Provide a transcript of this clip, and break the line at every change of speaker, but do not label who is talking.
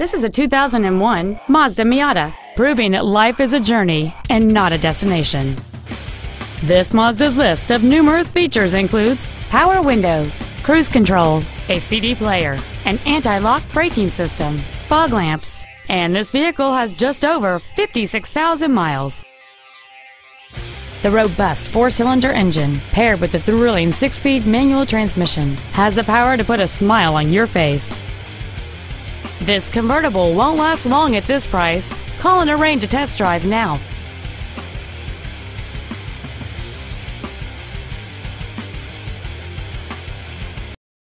This is a 2001 Mazda Miata, proving that life is a journey and not a destination. This Mazda's list of numerous features includes power windows, cruise control, a CD player, an anti-lock braking system, fog lamps, and this vehicle has just over 56,000 miles. The robust four-cylinder engine, paired with the thrilling six-speed manual transmission, has the power to put a smile on your face. This convertible won't last long at this price. Call and arrange a test drive now.